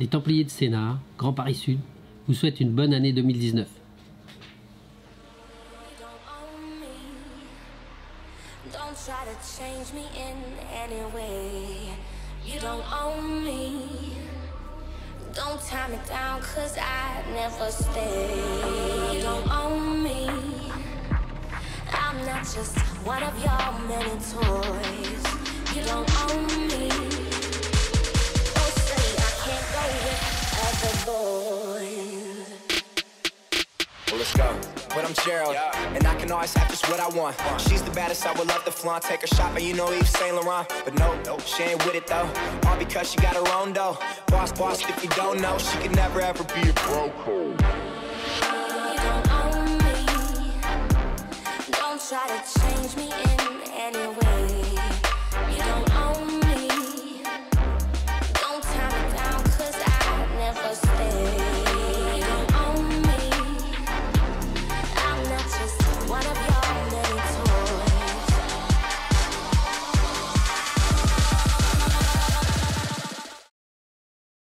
les Templiers de Sénat, Grand Paris Sud, vous souhaitent une bonne année 2019. Don't try to change me in any way. You don't own me. Don't tie me down, cause I never stay. You don't own me. I'm not just one of your many toys. Let's go. But I'm Gerald, and I can always have just what I want. She's the baddest, I would love to flaunt. Take her shopping, you know Yves Saint Laurent. But no, no, she ain't with it though. All because she got her own though. Boss, boss, if you don't know, she could never ever be a bro. You don't own me. Don't try to change me in